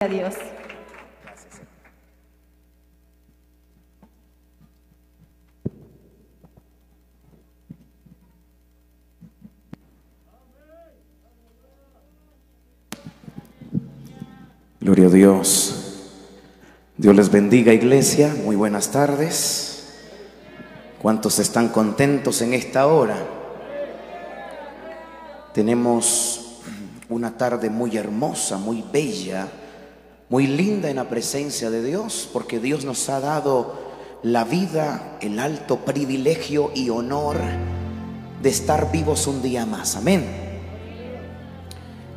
a Dios. Gloria a Dios. Dios les bendiga iglesia. Muy buenas tardes. ¿Cuántos están contentos en esta hora? Tenemos una tarde muy hermosa, muy bella muy linda en la presencia de Dios, porque Dios nos ha dado la vida, el alto privilegio y honor de estar vivos un día más. Amén.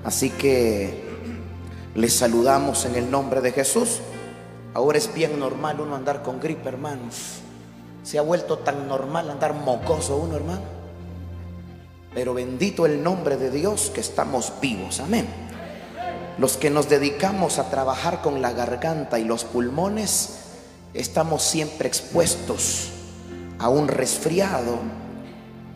Así que les saludamos en el nombre de Jesús. Ahora es bien normal uno andar con gripe, hermanos. Se ha vuelto tan normal andar mocoso uno, hermano. Pero bendito el nombre de Dios que estamos vivos. Amén. Los que nos dedicamos a trabajar con la garganta y los pulmones, estamos siempre expuestos a un resfriado.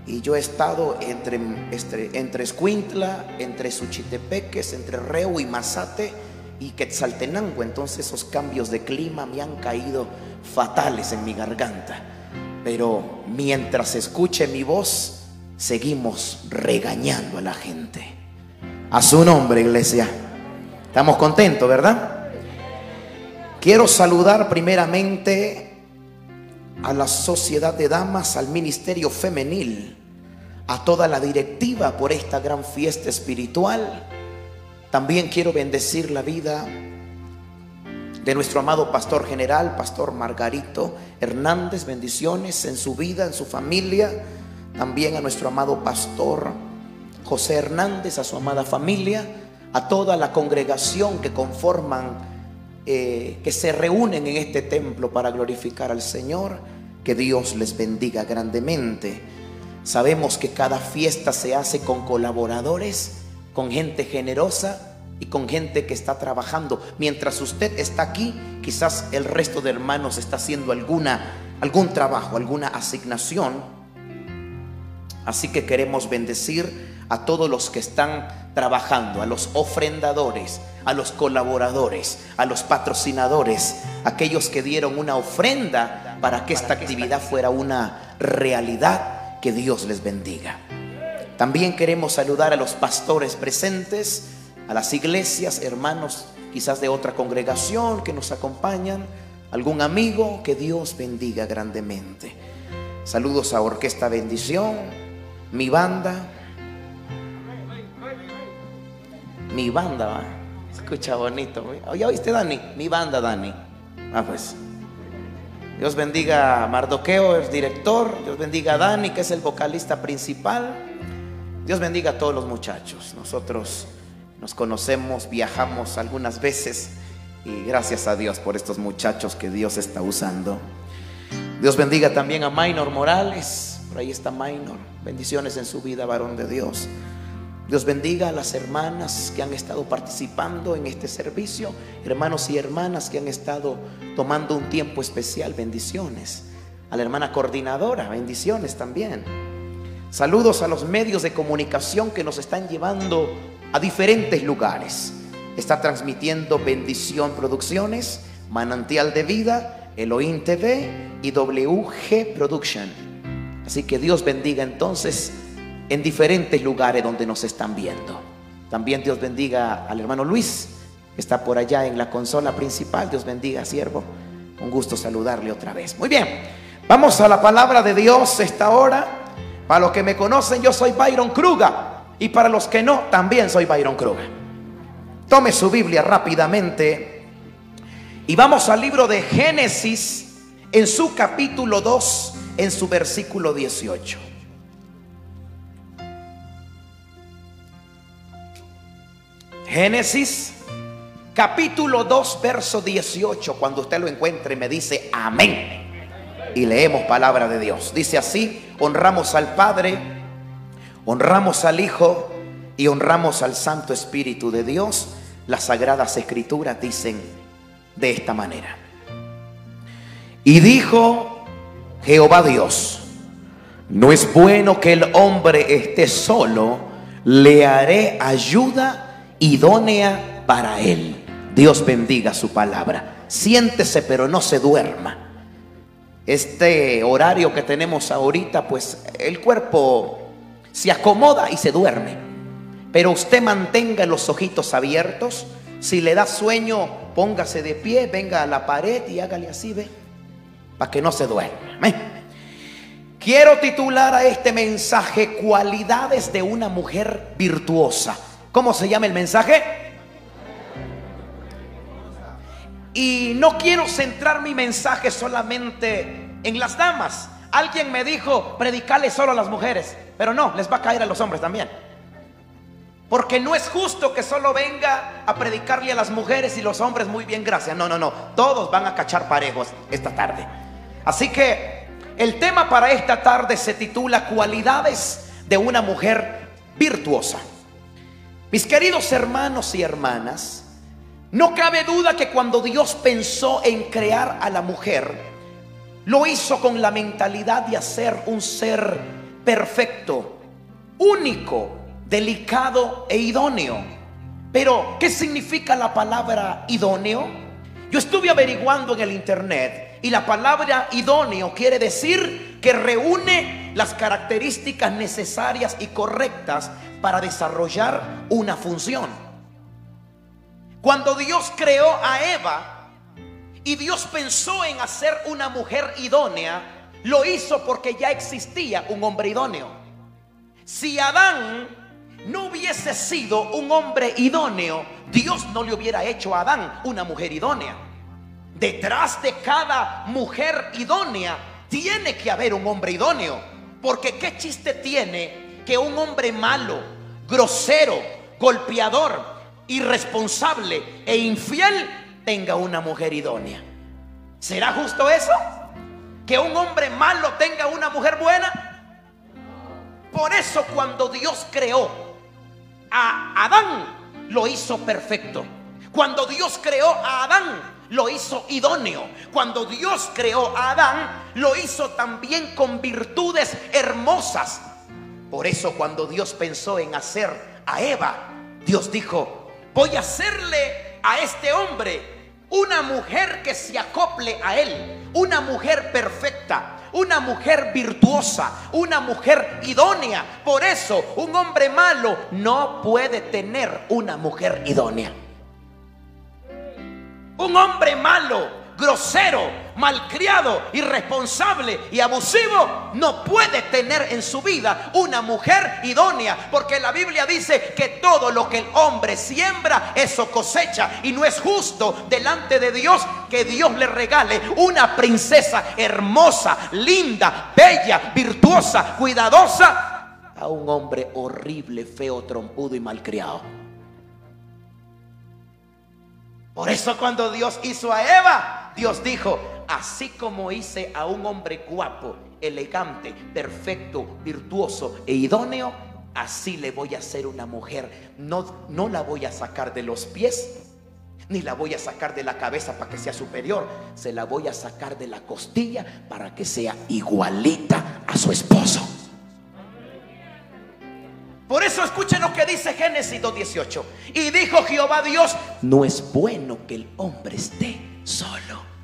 Y yo he estado entre, entre, entre Escuintla, entre Suchitepeques, entre Reu y Mazate y Quetzaltenango. Entonces esos cambios de clima me han caído fatales en mi garganta. Pero mientras escuche mi voz, seguimos regañando a la gente. A su nombre, iglesia. Estamos contentos, ¿verdad? Quiero saludar primeramente a la sociedad de damas, al ministerio femenil, a toda la directiva por esta gran fiesta espiritual. También quiero bendecir la vida de nuestro amado pastor general, pastor Margarito Hernández, bendiciones en su vida, en su familia. También a nuestro amado pastor José Hernández, a su amada familia a toda la congregación que conforman, eh, que se reúnen en este templo para glorificar al Señor, que Dios les bendiga grandemente. Sabemos que cada fiesta se hace con colaboradores, con gente generosa y con gente que está trabajando. Mientras usted está aquí, quizás el resto de hermanos está haciendo alguna, algún trabajo, alguna asignación. Así que queremos bendecir a todos los que están trabajando, a los ofrendadores, a los colaboradores, a los patrocinadores, aquellos que dieron una ofrenda para que esta actividad fuera una realidad, que Dios les bendiga. También queremos saludar a los pastores presentes, a las iglesias, hermanos quizás de otra congregación que nos acompañan, algún amigo, que Dios bendiga grandemente. Saludos a Orquesta Bendición, mi banda, mi banda, ¿va? Escucha bonito. ¿Ya oíste, Dani? Mi banda, Dani. Ah, pues. Dios bendiga a Mardoqueo, el director. Dios bendiga a Dani, que es el vocalista principal. Dios bendiga a todos los muchachos. Nosotros nos conocemos, viajamos algunas veces. Y gracias a Dios por estos muchachos que Dios está usando. Dios bendiga también a Minor Morales. Por ahí está Minor. Bendiciones en su vida, varón de Dios. Dios bendiga a las hermanas que han estado participando en este servicio, hermanos y hermanas que han estado tomando un tiempo especial, bendiciones. A la hermana coordinadora, bendiciones también. Saludos a los medios de comunicación que nos están llevando a diferentes lugares. Está transmitiendo Bendición Producciones, Manantial de Vida, Elohim TV y WG Production. Así que Dios bendiga entonces en diferentes lugares donde nos están viendo. También Dios bendiga al hermano Luis, está por allá en la consola principal. Dios bendiga, siervo. Un gusto saludarle otra vez. Muy bien, vamos a la palabra de Dios esta hora. Para los que me conocen, yo soy Byron Kruga. Y para los que no, también soy Byron Kruga. Tome su Biblia rápidamente. Y vamos al libro de Génesis en su capítulo 2, en su versículo 18. Génesis capítulo 2, verso 18. Cuando usted lo encuentre, me dice amén. Y leemos palabra de Dios. Dice así, honramos al Padre, honramos al Hijo y honramos al Santo Espíritu de Dios. Las sagradas escrituras dicen de esta manera. Y dijo Jehová Dios, no es bueno que el hombre esté solo, le haré ayuda idónea para él. Dios bendiga su palabra. Siéntese, pero no se duerma. Este horario que tenemos ahorita, pues el cuerpo se acomoda y se duerme. Pero usted mantenga los ojitos abiertos. Si le da sueño, póngase de pie, venga a la pared y hágale así, ve, para que no se duerma. Quiero titular a este mensaje Cualidades de una mujer virtuosa. ¿Cómo se llama el mensaje? Y no quiero centrar mi mensaje solamente en las damas. Alguien me dijo, predicarle solo a las mujeres, pero no, les va a caer a los hombres también. Porque no es justo que solo venga a predicarle a las mujeres y los hombres muy bien, gracias. No, no, no, todos van a cachar parejos esta tarde. Así que el tema para esta tarde se titula Cualidades de una mujer virtuosa. Mis queridos hermanos y hermanas, no cabe duda que cuando Dios pensó en crear a la mujer, lo hizo con la mentalidad de hacer un ser perfecto, único, delicado e idóneo. Pero, ¿qué significa la palabra idóneo? Yo estuve averiguando en el internet y la palabra idóneo quiere decir que reúne las características necesarias y correctas para desarrollar una función. Cuando Dios creó a Eva y Dios pensó en hacer una mujer idónea, lo hizo porque ya existía un hombre idóneo. Si Adán no hubiese sido un hombre idóneo, Dios no le hubiera hecho a Adán una mujer idónea. Detrás de cada mujer idónea tiene que haber un hombre idóneo. Porque qué chiste tiene que un hombre malo, grosero, golpeador, irresponsable e infiel tenga una mujer idónea. ¿Será justo eso? ¿Que un hombre malo tenga una mujer buena? Por eso cuando Dios creó a Adán, lo hizo perfecto. Cuando Dios creó a Adán, lo hizo idóneo. Cuando Dios creó a Adán, lo hizo también con virtudes hermosas. Por eso cuando Dios pensó en hacer a Eva, Dios dijo, voy a hacerle a este hombre una mujer que se acople a él, una mujer perfecta, una mujer virtuosa, una mujer idónea. Por eso un hombre malo no puede tener una mujer idónea. Un hombre malo, grosero, malcriado, irresponsable y abusivo no puede tener en su vida una mujer idónea, porque la Biblia dice que todo lo que el hombre siembra, eso cosecha. Y no es justo delante de Dios que Dios le regale una princesa hermosa, linda, bella, virtuosa, cuidadosa a un hombre horrible, feo, trompudo y malcriado. Por eso cuando Dios hizo a Eva, Dios dijo, así como hice a un hombre guapo, elegante, perfecto, virtuoso e idóneo, así le voy a hacer una mujer. No, no la voy a sacar de los pies, ni la voy a sacar de la cabeza para que sea superior. Se la voy a sacar de la costilla para que sea igualita a su esposo. Por eso escuchen lo que dice Génesis 2.18. Y dijo Jehová Dios, no es bueno que el hombre esté solo.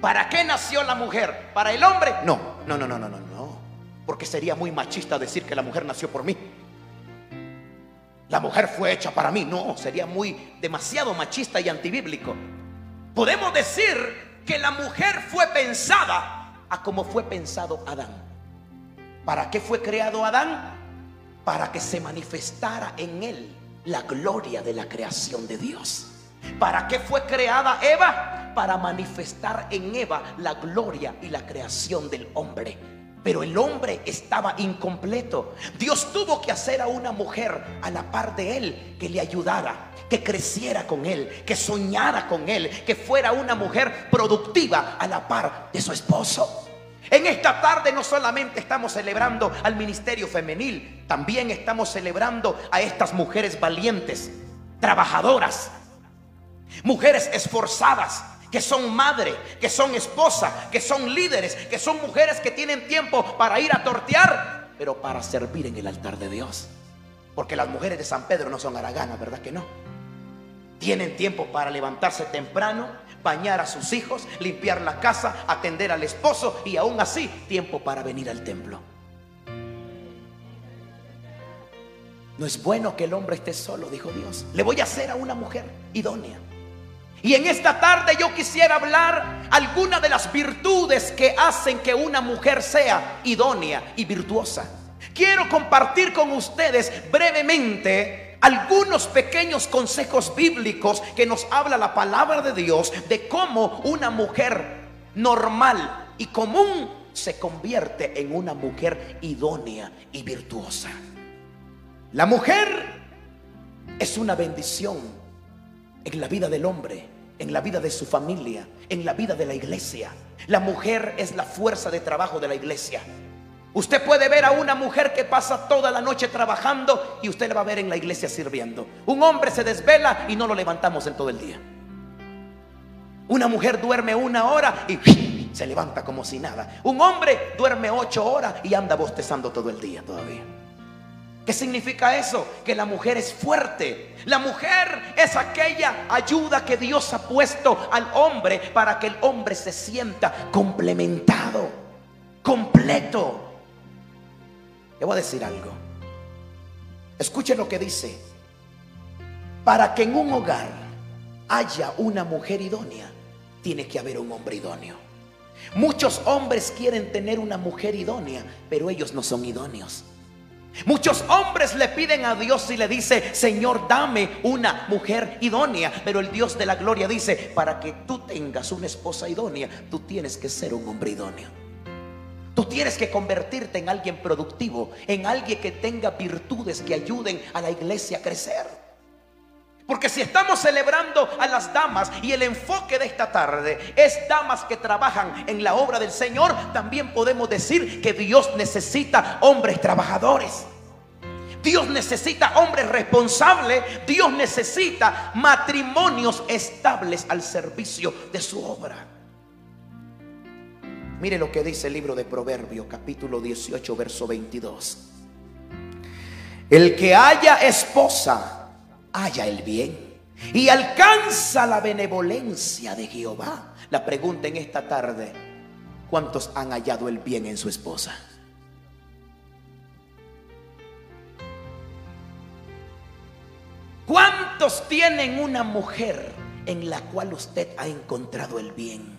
¿Para qué nació la mujer? ¿Para el hombre? No, no, no, no, no, no, no. Porque sería muy machista decir que la mujer nació por mí. La mujer fue hecha para mí. No, sería muy demasiado machista y antibíblico. Podemos decir que la mujer fue pensada a como fue pensado Adán. ¿Para qué fue creado Adán? Para que se manifestara en él la gloria de la creación de Dios. ¿Para qué fue creada Eva? Para manifestar en Eva la gloria y la creación del hombre. Pero el hombre estaba incompleto. Dios tuvo que hacer a una mujer a la par de él que le ayudara, que creciera con él, que soñara con él, que fuera una mujer productiva a la par de su esposo. En esta tarde no solamente estamos celebrando al ministerio femenil, también estamos celebrando a estas mujeres valientes, trabajadoras, Mujeres esforzadas, que son madre, que son esposa, que son líderes, que son mujeres que tienen tiempo para ir a tortear, pero para servir en el altar de Dios. Porque las mujeres de San Pedro no son haraganas, ¿verdad que no? Tienen tiempo para levantarse temprano, bañar a sus hijos, limpiar la casa, atender al esposo y aún así tiempo para venir al templo. No es bueno que el hombre esté solo, dijo Dios. Le voy a hacer a una mujer idónea. Y en esta tarde yo quisiera hablar algunas de las virtudes que hacen que una mujer sea idónea y virtuosa. Quiero compartir con ustedes brevemente algunos pequeños consejos bíblicos que nos habla la palabra de Dios de cómo una mujer normal y común se convierte en una mujer idónea y virtuosa. La mujer es una bendición en la vida del hombre, en la vida de su familia, en la vida de la iglesia. La mujer es la fuerza de trabajo de la iglesia. Usted puede ver a una mujer que pasa toda la noche trabajando y usted la va a ver en la iglesia sirviendo. Un hombre se desvela y no lo levantamos en todo el día. Una mujer duerme una hora y se levanta como si nada. Un hombre duerme ocho horas y anda bostezando todo el día todavía. ¿Qué significa eso? Que la mujer es fuerte. La mujer es aquella ayuda que Dios ha puesto al hombre para que el hombre se sienta complementado, completo. Le voy a decir algo. Escuche lo que dice. Para que en un hogar haya una mujer idónea, tiene que haber un hombre idóneo. Muchos hombres quieren tener una mujer idónea, pero ellos no son idóneos. Muchos hombres le piden a Dios y le dice, Señor, dame una mujer idónea. Pero el Dios de la gloria dice, para que tú tengas una esposa idónea, tú tienes que ser un hombre idóneo. Tú tienes que convertirte en alguien productivo, en alguien que tenga virtudes que ayuden a la iglesia a crecer. Porque si estamos celebrando a las damas y el enfoque de esta tarde es damas que trabajan en la obra del Señor, también podemos decir que Dios necesita hombres trabajadores. Dios necesita hombres responsables. Dios necesita matrimonios estables al servicio de su obra. Mire lo que dice el libro de Proverbios, capítulo 18, verso 22. El que haya esposa haya el bien y alcanza la benevolencia de Jehová. La pregunta en esta tarde, ¿cuántos han hallado el bien en su esposa? ¿Cuántos tienen una mujer en la cual usted ha encontrado el bien?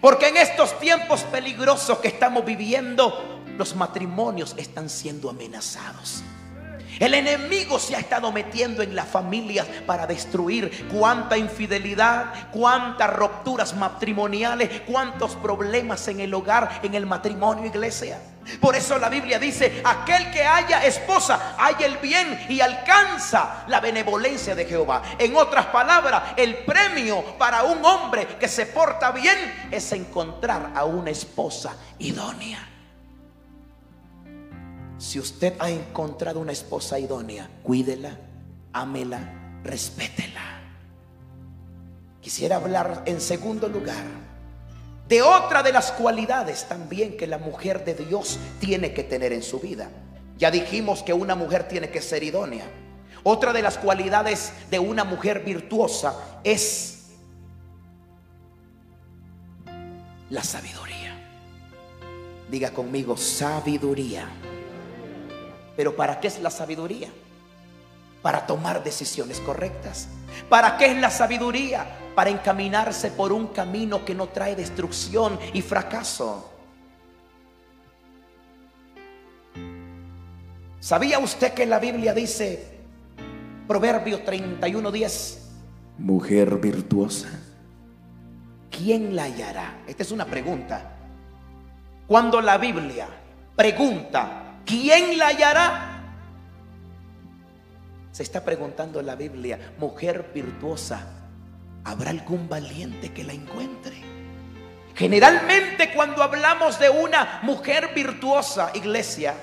Porque en estos tiempos peligrosos que estamos viviendo, los matrimonios están siendo amenazados. El enemigo se ha estado metiendo en las familias para destruir cuánta infidelidad, cuántas rupturas matrimoniales, cuántos problemas en el hogar, en el matrimonio, iglesia. Por eso la Biblia dice, aquel que haya esposa, haya el bien y alcanza la benevolencia de Jehová. En otras palabras, el premio para un hombre que se porta bien es encontrar a una esposa idónea. Si usted ha encontrado una esposa idónea, cuídela, ámela, respétela. Quisiera hablar en segundo lugar de otra de las cualidades también que la mujer de Dios tiene que tener en su vida. Ya dijimos que una mujer tiene que ser idónea. Otra de las cualidades de una mujer virtuosa es la sabiduría. Diga conmigo, sabiduría. Pero ¿para qué es la sabiduría? Para tomar decisiones correctas. ¿Para qué es la sabiduría? Para encaminarse por un camino que no trae destrucción y fracaso. ¿Sabía usted que la Biblia dice, Proverbio 31:10, mujer virtuosa? ¿Quién la hallará? Esta es una pregunta. Cuando la Biblia pregunta, ¿quién la hallará? Se está preguntando la Biblia, mujer virtuosa, ¿habrá algún valiente que la encuentre? Generalmente cuando hablamos de una mujer virtuosa, iglesia,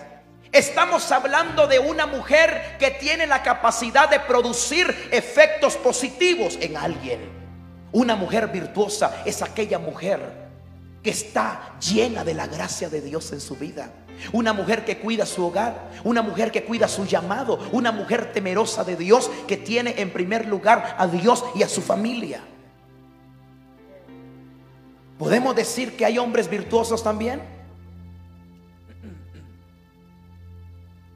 estamos hablando de una mujer que tiene la capacidad de producir efectos positivos en alguien. Una mujer virtuosa es aquella mujer que está llena de la gracia de Dios en su vida Una mujer que cuida su hogar, una mujer que cuida su llamado, una mujer temerosa de Dios que tiene en primer lugar a Dios y a su familia. ¿Podemos decir que hay hombres virtuosos también?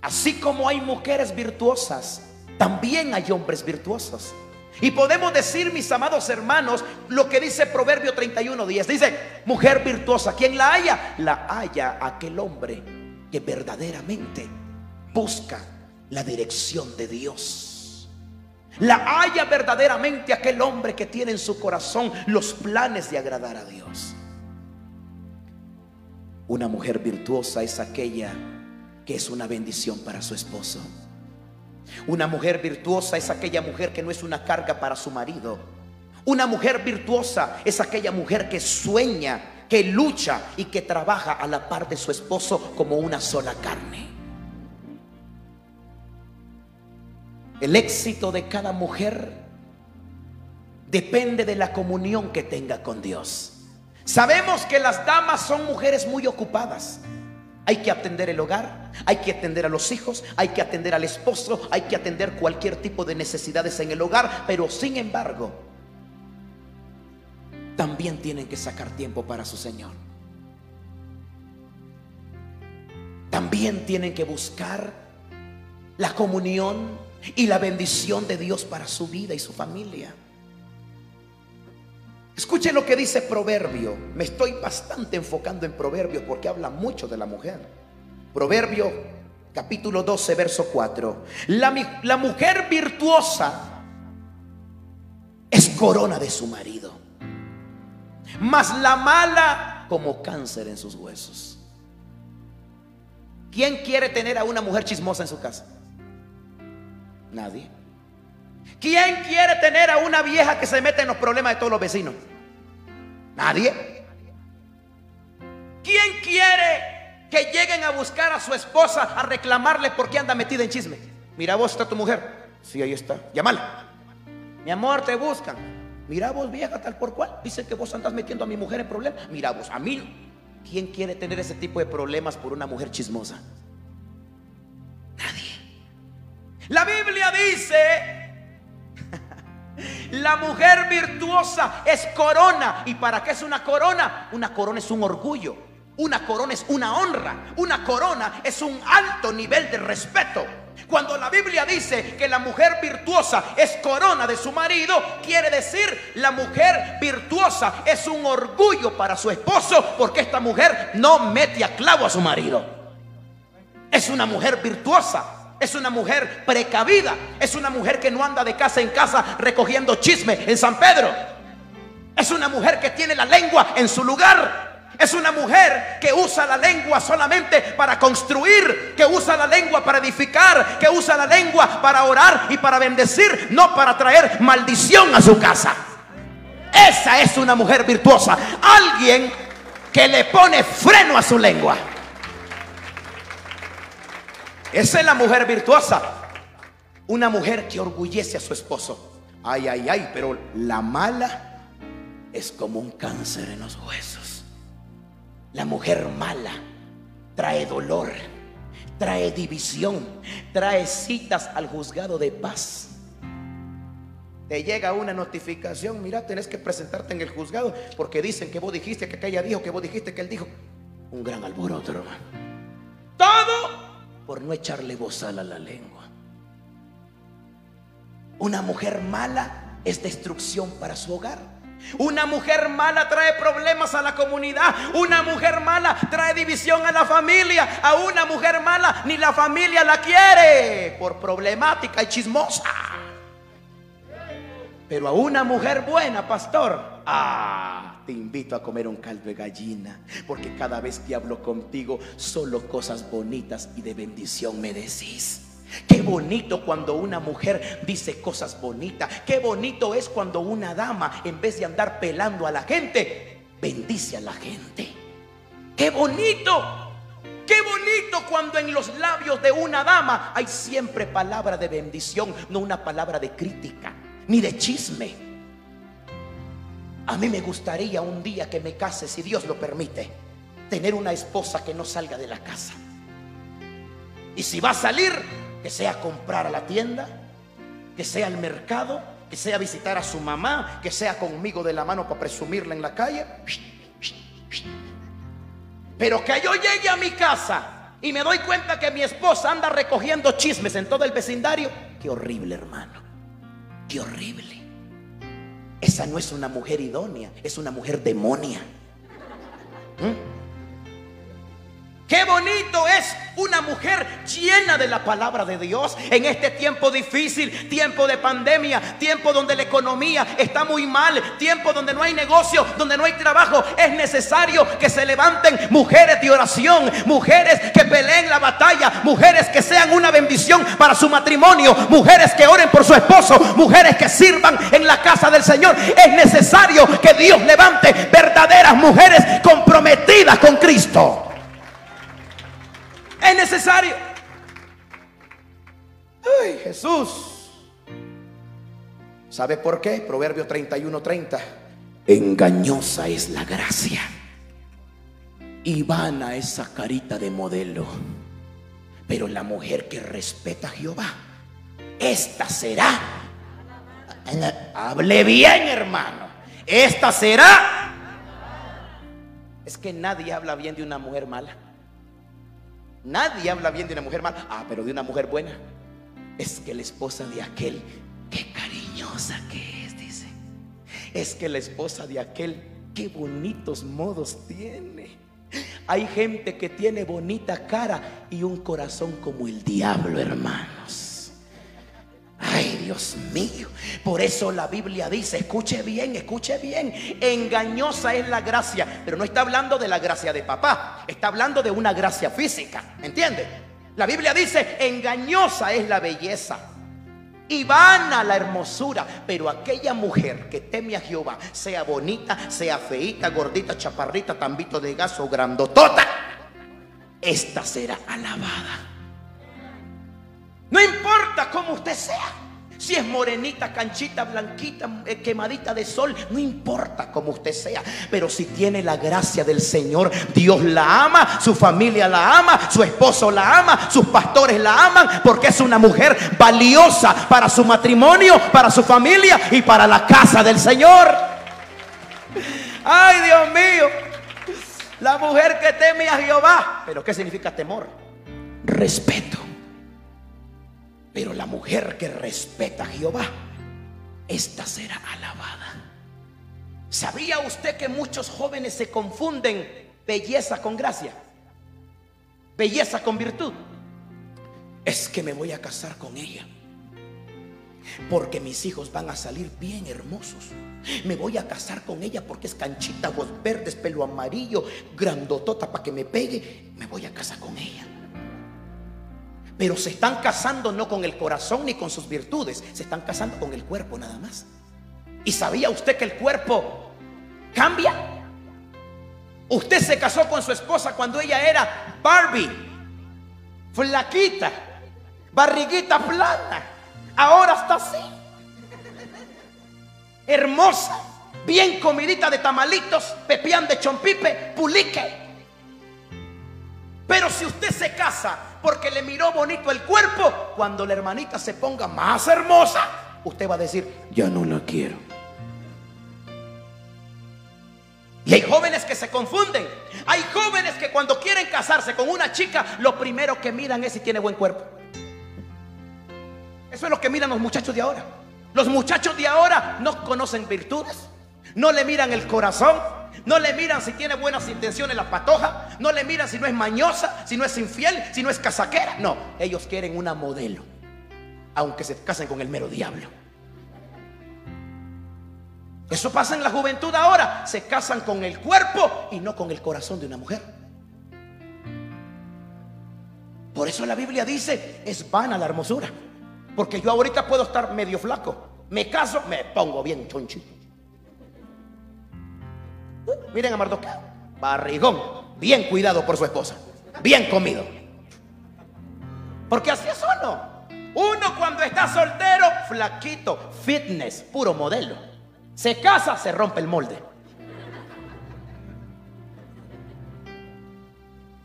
Así como hay mujeres virtuosas, también hay hombres virtuosos. Y podemos decir, mis amados hermanos, lo que dice Proverbio 31:10. Dice, mujer virtuosa, ¿quién la haya? La haya aquel hombre que verdaderamente busca la dirección de Dios. La haya verdaderamente aquel hombre que tiene en su corazón los planes de agradar a Dios. Una mujer virtuosa es aquella que es una bendición para su esposo. Una mujer virtuosa es aquella mujer que no es una carga para su marido. Una mujer virtuosa es aquella mujer que sueña, que lucha y que trabaja a la par de su esposo como una sola carne. El éxito de cada mujer depende de la comunión que tenga con Dios. Sabemos que las damas son mujeres muy ocupadas. Hay que atender el hogar, hay que atender a los hijos, hay que atender al esposo, hay que atender cualquier tipo de necesidades en el hogar, pero sin embargo, también tienen que sacar tiempo para su Señor. También tienen que buscar la comunión y la bendición de Dios para su vida y su familia. Escuchen lo que dice Proverbio. Me estoy bastante enfocando en Proverbios porque habla mucho de la mujer. Proverbio capítulo 12, verso 4. La, la mujer virtuosa es corona de su marido, mas la mala como cáncer en sus huesos. ¿Quién quiere tener a una mujer chismosa en su casa? Nadie. ¿Quién quiere tener a una vieja que se mete en los problemas de todos los vecinos? Nadie. ¿Quién quiere que lleguen a buscar a su esposa a reclamarle porque anda metida en chisme? Mira vos, está tu mujer. Sí, ahí está. Llámala. Mi amor, te buscan. Mira vos, vieja, tal por cual. Dice que vos andas metiendo a mi mujer en problemas. Mira vos, a mí. ¿Quién quiere tener ese tipo de problemas por una mujer chismosa? Nadie. La Biblia dice la mujer virtuosa es corona. ¿Y para qué es una corona? Una corona es un orgullo. Una corona es una honra. Una corona es un alto nivel de respeto. Cuando la Biblia dice que la mujer virtuosa es corona de su marido, quiere decir la mujer virtuosa es un orgullo para su esposo porque esta mujer no mete a clavo a su marido. Es una mujer virtuosa. Es una mujer precavida. Es una mujer que no anda de casa en casa recogiendo chisme en San Pedro. Es una mujer que tiene la lengua en su lugar. Es una mujer que usa la lengua solamente para construir, que usa la lengua para edificar, que usa la lengua para orar y para bendecir, no para traer maldición a su casa. Esa es una mujer virtuosa. Alguien que le pone freno a su lengua. Esa es la mujer virtuosa. Una mujer que orgullece a su esposo. Ay, ay, ay, pero la mala es como un cáncer en los huesos. La mujer mala trae dolor, trae división, trae citas al juzgado de paz. Te llega una notificación, mira, tenés que presentarte en el juzgado porque dicen que vos dijiste que aquella dijo, que vos dijiste que él dijo. Un gran alboroto, hermano. Todo por no echarle bozal a la lengua. Una mujer mala es destrucción para su hogar. Una mujer mala trae problemas a la comunidad. Una mujer mala trae división a la familia. A una mujer mala ni la familia la quiere por problemática y chismosa. Pero a una mujer buena, pastor, ah, te invito a comer un caldo de gallina, porque cada vez que hablo contigo, solo cosas bonitas y de bendición me decís. Qué bonito cuando una mujer dice cosas bonitas. Qué bonito es cuando una dama, en vez de andar pelando a la gente, bendice a la gente. Qué bonito. Qué bonito cuando en los labios de una dama hay siempre palabra de bendición, no una palabra de crítica, ni de chisme. A mí me gustaría un día que me case, si Dios lo permite, tener una esposa que no salga de la casa Y si va a salir, que sea comprar a la tienda, que sea al mercado, que sea visitar a su mamá, que sea conmigo de la mano para presumirla en la calle. Pero que yo llegue a mi casa y me doy cuenta que mi esposa anda recogiendo chismes en todo el vecindario. Qué horrible, hermano. Qué horrible. Esa no es una mujer idónea, es una mujer demonia. ¿Mm? Qué bonito es una mujer llena de la palabra de Dios en este tiempo difícil, tiempo de pandemia, tiempo donde la economía está muy mal, tiempo donde no hay negocio, donde no hay trabajo. Es necesario que se levanten mujeres de oración, mujeres que peleen la batalla, mujeres que sean una bendición para su matrimonio, mujeres que oren por su esposo, mujeres que sirvan en la casa del Señor. Es necesario que Dios levante verdaderas mujeres comprometidas con Cristo. Es necesario. Ay, Jesús. ¿Sabe por qué? Proverbio 31:30. Engañosa es la gracia. Y vana esa carita de modelo. Pero la mujer que respeta a Jehová, esta será. Hable bien, hermano. Esta será. Es que nadie habla bien de una mujer mala. Nadie habla bien de una mujer mala. Ah, pero de una mujer buena. Es que la esposa de aquel, qué cariñosa que es, dice. Es que la esposa de aquel, qué bonitos modos tiene. Hay gente que tiene bonita cara y un corazón como el diablo, hermanos. Ay, Dios mío. Por eso la Biblia dice, escuche bien, escuche bien. Engañosa es la gracia. Pero no está hablando de la gracia de papá. Está hablando de una gracia física. ¿Entiende? La Biblia dice, engañosa es la belleza. Y vana la hermosura, pero aquella mujer que teme a Jehová, sea bonita, sea feita, gordita, chaparrita, tambito de gas o grandotota, esta será alabada. No importa cómo usted sea. Si es morenita, canchita, blanquita, eh, quemadita de sol, no importa cómo usted sea. Pero si tiene la gracia del Señor, Dios la ama, su familia la ama, su esposo la ama, sus pastores la aman, porque es una mujer valiosa para su matrimonio, para su familia y para la casa del Señor. Ay, Dios mío. La mujer que teme a Jehová. Pero ¿qué significa temor? Respeto. Pero la mujer que respeta a Jehová, esta será alabada. ¿Sabía usted que muchos jóvenes se confunden belleza con gracia? Belleza con virtud. Es que me voy a casar con ella. Porque mis hijos van a salir bien hermosos. Me voy a casar con ella porque es canchita, ojos verdes, pelo amarillo, grandotota para que me pegue. Me voy a casar con ella. Pero se están casando no con el corazón ni con sus virtudes, se están casando con el cuerpo nada más. ¿Y sabía usted que el cuerpo cambia? Usted se casó con su esposa cuando ella era Barbie, flaquita, barriguita plana. Ahora está así. Hermosa, bien comidita de tamalitos, pepián de chompipe, pulique. Pero si usted se casa porque le miró bonito el cuerpo, cuando la hermanita se ponga más hermosa, usted va a decir, ya no la quiero. Y hay jóvenes que se confunden. Hay jóvenes que cuando quieren casarse con una chica, lo primero que miran es si tiene buen cuerpo. Eso es lo que miran los muchachos de ahora. Los muchachos de ahora no conocen virtudes, no le miran el corazón, no le miran si tiene buenas intenciones la patoja. No le miran si no es mañosa, si no es infiel, si no es casaquera. No, ellos quieren una modelo. Aunque se casen con el mero diablo. Eso pasa en la juventud ahora. Se casan con el cuerpo y no con el corazón de una mujer. Por eso la Biblia dice, es vana la hermosura. Porque yo ahorita puedo estar medio flaco. Me caso, me pongo bien chonchito. Miren a Mardoqueo, barrigón, bien cuidado por su esposa, bien comido. Porque así es uno. Uno cuando está soltero, flaquito, fitness, puro modelo. Se casa, se rompe el molde.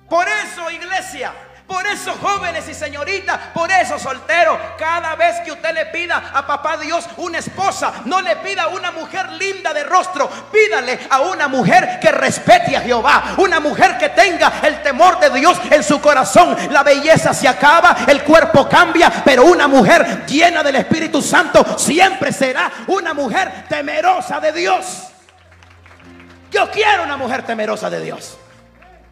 Por eso, iglesia, Por eso jóvenes y señoritas, por eso solteros, cada vez que usted le pida a papá Dios una esposa, no le pida a una mujer linda de rostro, pídale a una mujer que respete a Jehová, una mujer que tenga el temor de Dios en su corazón. La belleza se acaba, el cuerpo cambia, pero una mujer llena del Espíritu Santo siempre será una mujer temerosa de Dios. Yo quiero una mujer temerosa de Dios.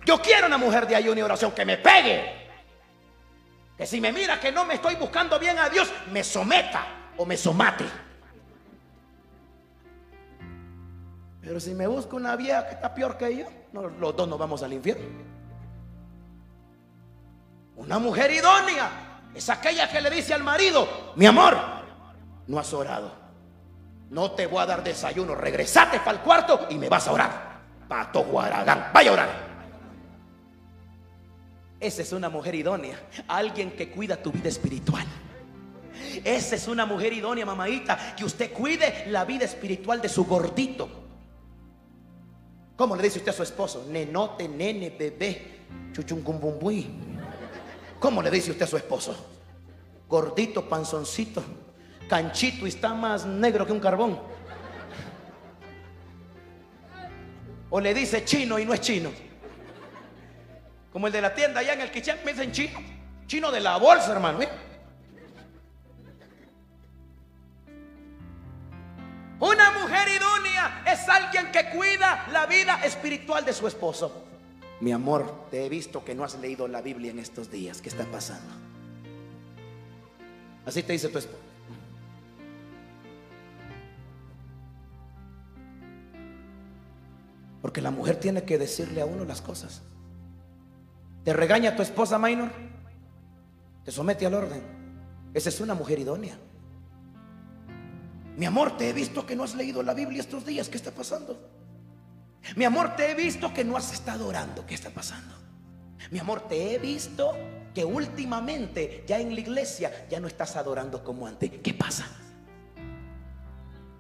Yo quiero una mujer de ayuno y oración que me pegue. Que si me mira que no me estoy buscando bien a Dios, me someta o me somate. Pero si me busco una vieja que está peor que yo, los dos nos vamos al infierno. Una mujer idónea es aquella que le dice al marido, mi amor, no has orado. No te voy a dar desayuno, regresate para el cuarto y me vas a orar. Pato Guaragán, vaya a orar. Esa es una mujer idónea. Alguien que cuida tu vida espiritual. Esa es una mujer idónea, mamadita, que usted cuide la vida espiritual de su gordito. ¿Cómo le dice usted a su esposo? Nenote, nene, bebé. ¿Cómo le dice usted a su esposo? Gordito, panzoncito, canchito y está más negro que un carbón. O le dice chino y no es chino. Como el de la tienda allá en el kitchen, me dicen chino. Chino de la bolsa, hermano. ¿eh? Una mujer idónea es alguien que cuida la vida espiritual de su esposo. Mi amor, te he visto que no has leído la Biblia en estos días. ¿Qué está pasando? Así te dice tu esposo. Porque la mujer tiene que decirle a uno las cosas. Te regaña tu esposa minor, te somete al orden. Esa es una mujer idónea. Mi amor, te he visto que no has leído la Biblia estos días. ¿Qué está pasando? Mi amor, te he visto que no has estado orando. ¿Qué está pasando? Mi amor, te he visto que últimamente ya en la iglesia ya no estás adorando como antes. ¿Qué pasa?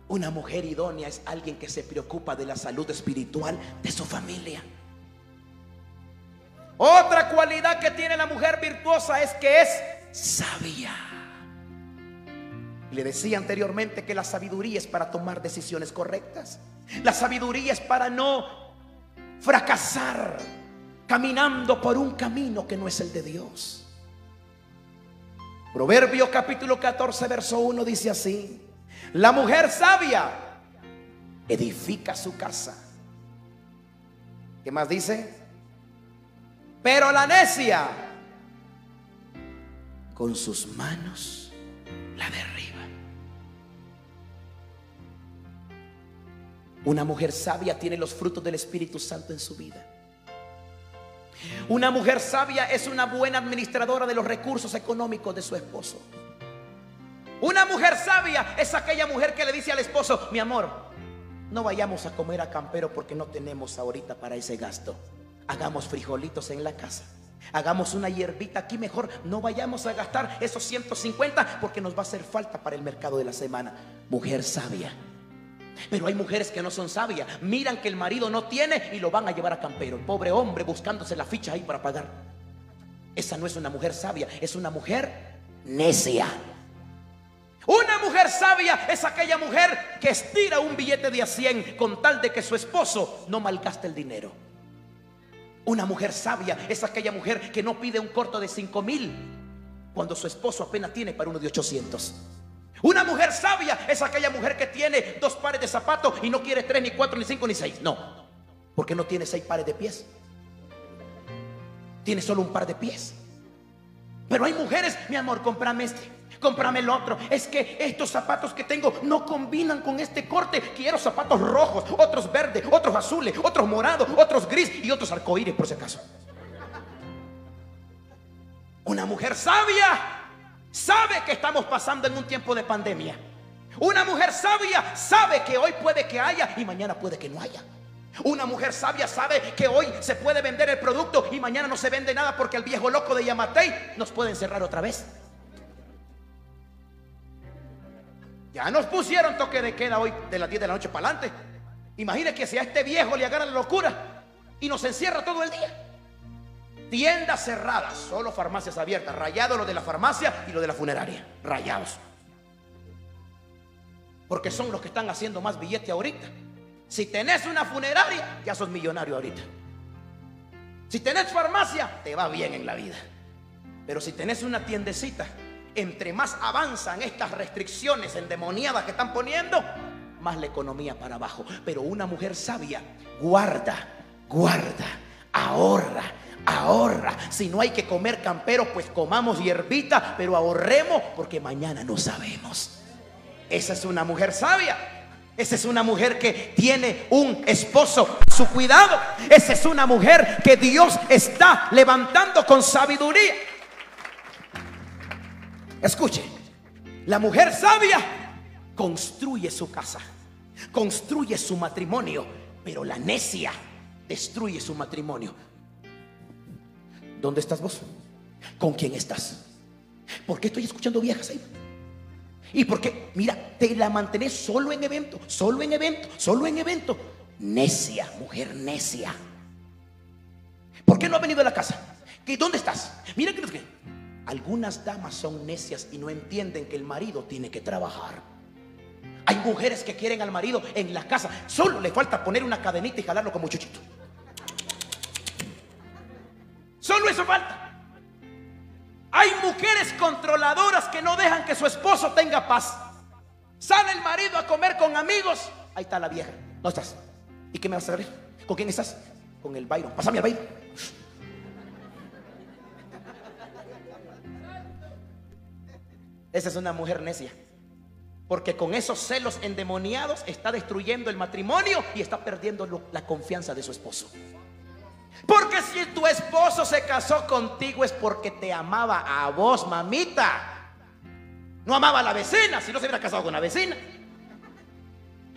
Una mujer idónea es alguien que se preocupa de la salud espiritual de su familia. Otra cualidad que tiene la mujer virtuosa es que es sabia. Le decía anteriormente que la sabiduría es para tomar decisiones correctas. La sabiduría es para no fracasar caminando por un camino que no es el de Dios. Proverbio capítulo 14, verso 1 dice así. La mujer sabia edifica su casa. ¿Qué más dice? Pero la necia con sus manos la derriba. Una mujer sabia tiene los frutos del Espíritu Santo en su vida. Una mujer sabia es una buena administradora de los recursos económicos de su esposo. Una mujer sabia es aquella mujer que le dice al esposo, mi amor, no vayamos a comer a campero porque no tenemos ahorita para ese gasto hagamos frijolitos en la casa. Hagamos una hierbita aquí mejor. No vayamos a gastar esos 150 porque nos va a hacer falta para el mercado de la semana. Mujer sabia. Pero hay mujeres que no son sabias. Miran que el marido no tiene y lo van a llevar a campero. El pobre hombre buscándose la ficha ahí para pagar. Esa no es una mujer sabia, es una mujer necia. Una mujer sabia es aquella mujer que estira un billete de a 100 con tal de que su esposo no malgaste el dinero. Una mujer sabia es aquella mujer que no pide un corto de 5 mil cuando su esposo apenas tiene para uno de 800. Una mujer sabia es aquella mujer que tiene dos pares de zapatos y no quiere tres, ni cuatro, ni cinco, ni seis. No, porque no tiene seis pares de pies. Tiene solo un par de pies. Pero hay mujeres, mi amor, comprame este cómprame el otro. Es que estos zapatos que tengo no combinan con este corte. Quiero zapatos rojos, otros verdes, otros azules, otros morados, otros gris y otros arcoíris por si acaso. Una mujer sabia sabe que estamos pasando en un tiempo de pandemia. Una mujer sabia sabe que hoy puede que haya y mañana puede que no haya. Una mujer sabia sabe que hoy se puede vender el producto y mañana no se vende nada porque el viejo loco de Yamatei nos puede encerrar otra vez. Ya nos pusieron toque de queda hoy de las 10 de la noche para adelante. Imagine que si a este viejo le agarra la locura y nos encierra todo el día. Tiendas cerradas, solo farmacias abiertas. Rayado lo de la farmacia y lo de la funeraria. Rayados. Porque son los que están haciendo más billete ahorita. Si tenés una funeraria, ya sos millonario ahorita. Si tenés farmacia, te va bien en la vida. Pero si tenés una tiendecita, entre más avanzan estas restricciones endemoniadas que están poniendo, más la economía para abajo. Pero una mujer sabia guarda, guarda, ahorra, ahorra. Si no hay que comer camperos, pues comamos hierbita, pero ahorremos porque mañana no sabemos. Esa es una mujer sabia. Esa es una mujer que tiene un esposo a su cuidado. Esa es una mujer que Dios está levantando con sabiduría. Escuche, la mujer sabia construye su casa, construye su matrimonio, pero la necia destruye su matrimonio. ¿Dónde estás vos? ¿Con quién estás? ¿Por qué estoy escuchando viejas ahí? ¿Y por qué? Mira, te la mantenés solo en evento, solo en evento, solo en evento. Necia, mujer necia. ¿Por qué no ha venido a la casa? ¿Qué, ¿Dónde estás? Mira que algunas damas son necias y no entienden que el marido tiene que trabajar. Hay mujeres que quieren al marido en la casa. Solo le falta poner una cadenita y jalarlo como chuchito. Solo eso falta. Hay mujeres controladoras que no dejan que su esposo tenga paz. Sale el marido a comer con amigos. Ahí está la vieja. ¿No estás? ¿Y qué me vas a hacer? ¿Con quién estás? Con el Byron. Pásame al Byron. Esa es una mujer necia. Porque con esos celos endemoniados está destruyendo el matrimonio y está perdiendo la confianza de su esposo. Porque si tu esposo se casó contigo es porque te amaba a vos, mamita. No amaba a la vecina, si no se hubiera casado con la vecina.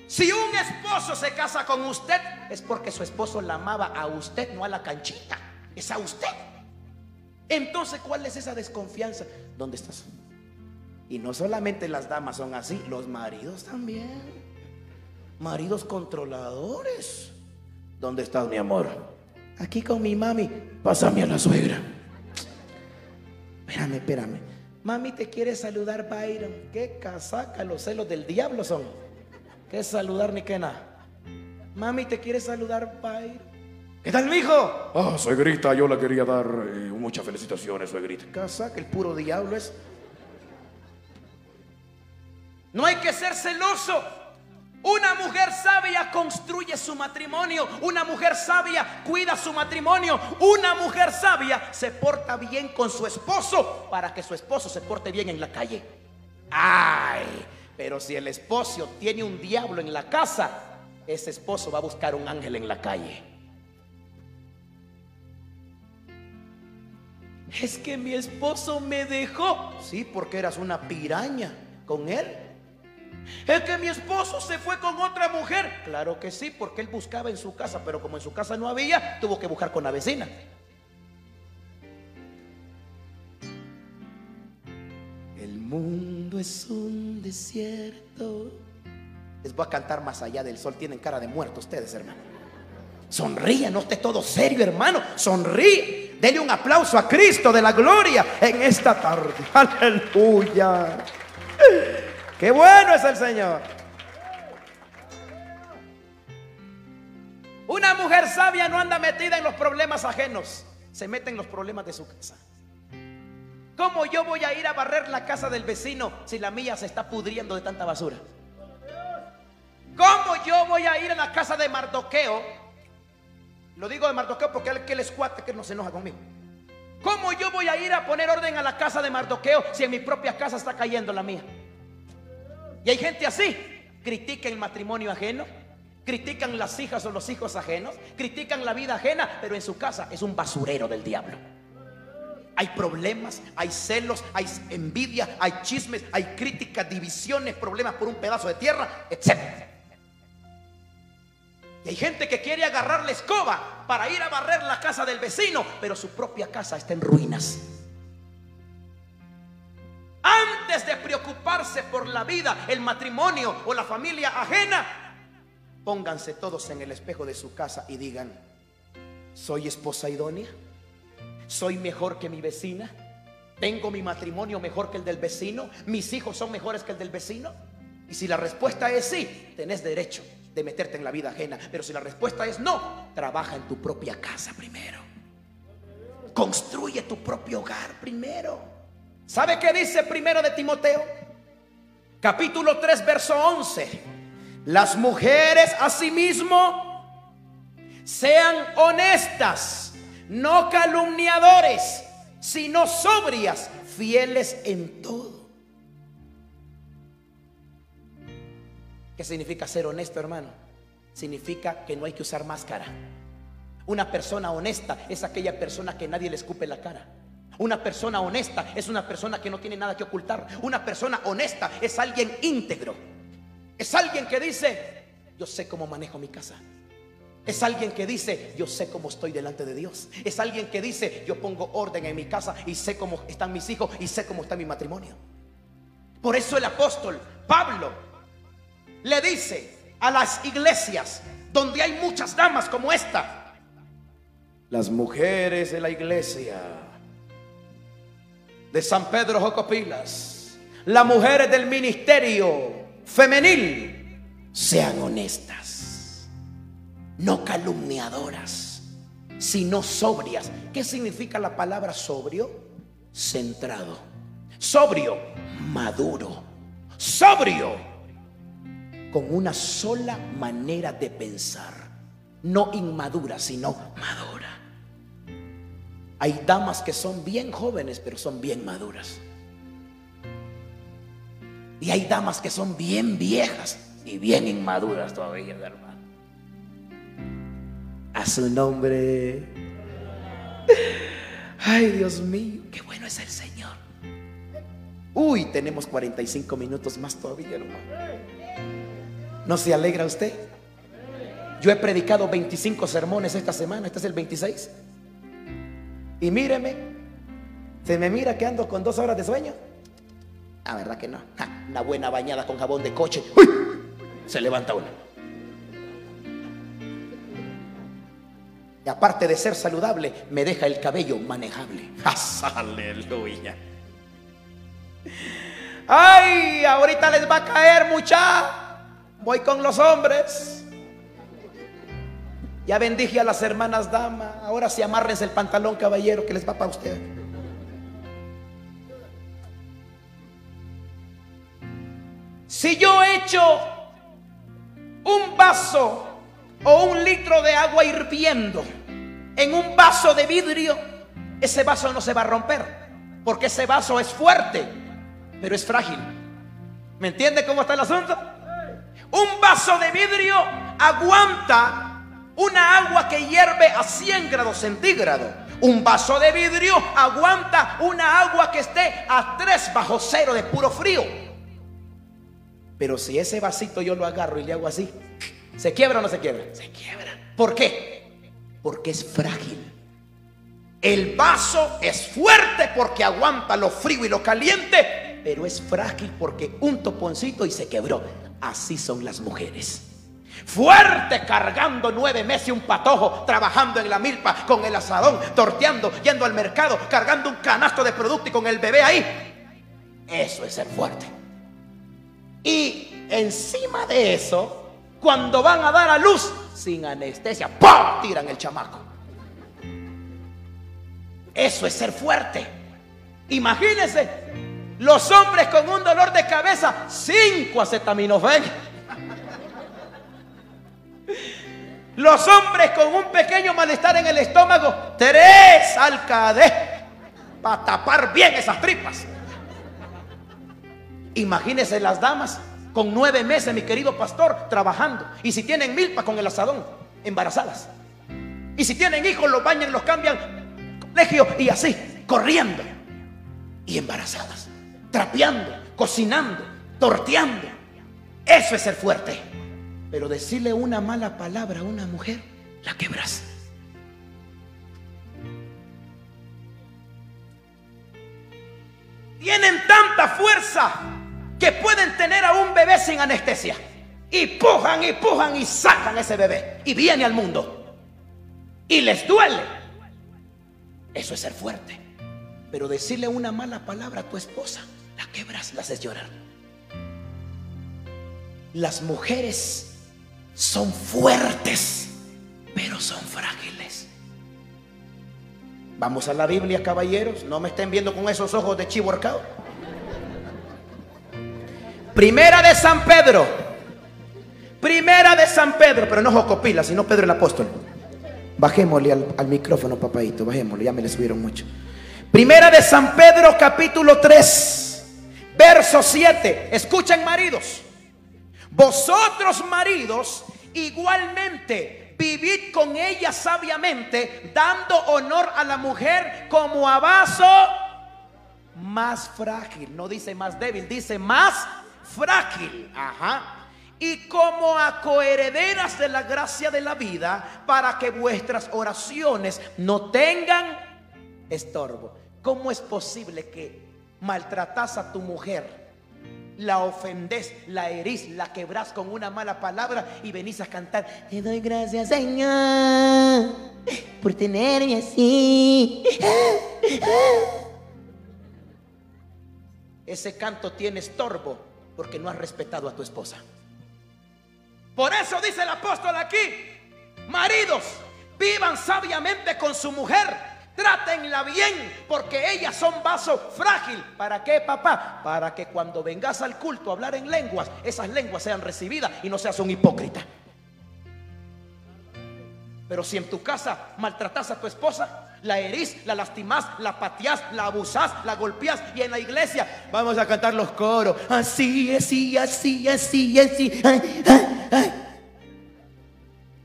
Si un esposo se casa con usted es porque su esposo la amaba a usted, no a la canchita. Es a usted. Entonces, ¿cuál es esa desconfianza? ¿Dónde estás? Y no solamente las damas son así, los maridos también. Maridos controladores. ¿Dónde estás, mi amor? Aquí con mi mami. Pásame a la suegra. Espérame, espérame. Mami te quiere saludar, Byron. Qué casaca, los celos del diablo son. ¿Qué saludar ni qué nada? Mami te quiere saludar, Byron. ¿Qué tal, mijo? Ah, suegrita, yo la quería dar eh, muchas felicitaciones, suegrita. Casaca, el puro diablo es. No hay que ser celoso. Una mujer sabia construye su matrimonio. Una mujer sabia cuida su matrimonio. Una mujer sabia se porta bien con su esposo para que su esposo se porte bien en la calle. Ay, pero si el esposo tiene un diablo en la casa, ese esposo va a buscar un ángel en la calle. Es que mi esposo me dejó. Sí, porque eras una piraña con él. Es que mi esposo se fue con otra mujer. Claro que sí, porque él buscaba en su casa, pero como en su casa no había, tuvo que buscar con la vecina. El mundo es un desierto. Les voy a cantar más allá del sol. Tienen cara de muerto ustedes, hermano. Sonríe, no esté todo serio, hermano. Sonríe. Dele un aplauso a Cristo de la gloria en esta tarde. Aleluya. Qué bueno es el Señor. Una mujer sabia no anda metida en los problemas ajenos, se mete en los problemas de su casa. ¿Cómo yo voy a ir a barrer la casa del vecino si la mía se está pudriendo de tanta basura? ¿Cómo yo voy a ir a la casa de Mardoqueo? Lo digo de Mardoqueo porque él que cuate que no se enoja conmigo. ¿Cómo yo voy a ir a poner orden a la casa de Mardoqueo si en mi propia casa está cayendo la mía? Y hay gente así. Critica el matrimonio ajeno, critican las hijas o los hijos ajenos, critican la vida ajena, pero en su casa es un basurero del diablo. Hay problemas, hay celos, hay envidia, hay chismes, hay críticas, divisiones, problemas por un pedazo de tierra, etc. Y hay gente que quiere agarrar la escoba para ir a barrer la casa del vecino, pero su propia casa está en ruinas. Por la vida, el matrimonio o la familia ajena, pónganse todos en el espejo de su casa y digan, ¿soy esposa idónea? ¿Soy mejor que mi vecina? ¿Tengo mi matrimonio mejor que el del vecino? ¿Mis hijos son mejores que el del vecino? Y si la respuesta es sí, tenés derecho de meterte en la vida ajena. Pero si la respuesta es no, trabaja en tu propia casa primero. Construye tu propio hogar primero. ¿Sabe qué dice primero de Timoteo? Capítulo 3, verso 11. Las mujeres asimismo sean honestas, no calumniadores, sino sobrias, fieles en todo. ¿Qué significa ser honesto, hermano? Significa que no hay que usar máscara. Una persona honesta es aquella persona que nadie le escupe la cara. Una persona honesta es una persona que no tiene nada que ocultar. Una persona honesta es alguien íntegro. Es alguien que dice, yo sé cómo manejo mi casa. Es alguien que dice, yo sé cómo estoy delante de Dios. Es alguien que dice, yo pongo orden en mi casa y sé cómo están mis hijos y sé cómo está mi matrimonio. Por eso el apóstol Pablo le dice a las iglesias donde hay muchas damas como esta, las mujeres de la iglesia de San Pedro Jocopilas, las mujeres del ministerio femenil, sean honestas, no calumniadoras, sino sobrias. ¿Qué significa la palabra sobrio? Centrado. Sobrio, maduro. Sobrio, con una sola manera de pensar. No inmadura, sino madura. Hay damas que son bien jóvenes, pero son bien maduras. Y hay damas que son bien viejas y bien inmaduras todavía, hermano. A su nombre. Ay, Dios mío, qué bueno es el Señor. Uy, tenemos 45 minutos más todavía, hermano. ¿No se alegra usted? Yo he predicado 25 sermones esta semana, este es el 26. Y míreme, se me mira que ando con dos horas de sueño. Ah, verdad que no. una buena bañada con jabón de coche. ¡Uy! Se levanta una. Y aparte de ser saludable, me deja el cabello manejable. ¡Aleluya! ¡Ay! Ahorita les va a caer mucha. Voy con los hombres. Ya bendije a las hermanas damas. Ahora sí amárrense el pantalón, caballero, que les va para usted. Si yo echo un vaso o un litro de agua hirviendo en un vaso de vidrio, ese vaso no se va a romper, porque ese vaso es fuerte, pero es frágil. ¿Me entiende cómo está el asunto? Un vaso de vidrio aguanta una agua que hierve a 100 grados centígrados. Un vaso de vidrio aguanta una agua que esté a 3 bajo cero de puro frío. Pero si ese vasito yo lo agarro y le hago así, ¿se quiebra o no se quiebra? Se quiebra. ¿Por qué? Porque es frágil. El vaso es fuerte porque aguanta lo frío y lo caliente, pero es frágil porque un toponcito y se quebró. Así son las mujeres fuerte cargando nueve meses un patojo, trabajando en la milpa con el asadón, torteando, yendo al mercado, cargando un canasto de producto y con el bebé ahí. Eso es ser fuerte. Y encima de eso, cuando van a dar a luz, sin anestesia, ¡pum! tiran el chamaco. Eso es ser fuerte. Imagínense los hombres con un dolor de cabeza, cinco acetaminofén los hombres con un pequeño malestar en el estómago, tres alcadé para tapar bien esas tripas. Imagínense las damas con nueve meses, mi querido pastor, trabajando. Y si tienen milpa con el asadón, embarazadas. Y si tienen hijos, los bañan, los cambian, colegio y así, corriendo. Y embarazadas, trapeando, cocinando, torteando. Eso es ser fuerte. Pero decirle una mala palabra a una mujer, la quebras. Tienen tanta fuerza que pueden tener a un bebé sin anestesia. Y pujan y pujan y sacan ese bebé. Y viene al mundo. Y les duele. Eso es ser fuerte. Pero decirle una mala palabra a tu esposa, la quebras, la haces llorar. Las mujeres son fuertes, pero son frágiles. Vamos a la Biblia, caballeros. No me estén viendo con esos ojos de chivo arcado. Primera de San Pedro. Primera de San Pedro, pero no Jocopila, sino Pedro el apóstol. Bajémosle al, micrófono, papadito, bajémosle, ya me le subieron mucho. Primera de San Pedro, capítulo 3, verso 7. Escuchen, maridos. Vosotros, maridos, igualmente vivid con ella sabiamente, dando honor a la mujer como a vaso más frágil. No dice más débil, dice más frágil. Ajá y como a coherederas de la gracia de la vida, para que vuestras oraciones no tengan estorbo. ¿Cómo es posible que maltratas a tu mujer? La ofendes, la herís, la quebrás con una mala palabra y venís a cantar, te doy gracias Señor por tenerme así. Ese canto tiene estorbo porque no has respetado a tu esposa. Por eso dice el apóstol aquí, maridos, vivan sabiamente con su mujer. Trátenla bien porque ellas son vaso frágil. ¿Para qué, papá? Para que cuando vengas al culto a hablar en lenguas, esas lenguas sean recibidas y no seas un hipócrita. Pero si en tu casa maltratas a tu esposa, la herís, la lastimás, la pateás, la abusás, la golpeás y en la iglesia vamos a cantar los coros. Así, así, así, así, así.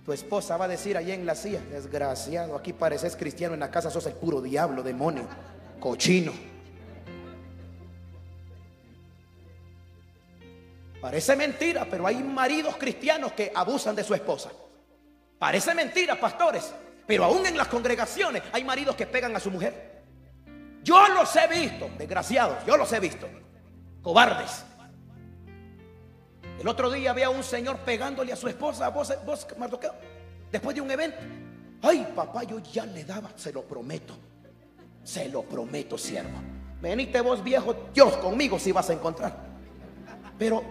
Tu esposa va a decir allá en la silla, desgraciado, aquí pareces cristiano, en la casa sos el puro diablo, demonio, cochino. Parece mentira, pero hay maridos cristianos que abusan de su esposa. Parece mentira, pastores, pero aún en las congregaciones hay maridos que pegan a su mujer. Yo los he visto, desgraciados, yo los he visto. Cobardes. El otro día había un señor pegándole a su esposa, vos, vos Mardoqueo, después de un evento. Ay, papá, yo ya le daba, se lo prometo. Se lo prometo, siervo. Venite vos, viejo, Dios conmigo si vas a encontrar. Pero,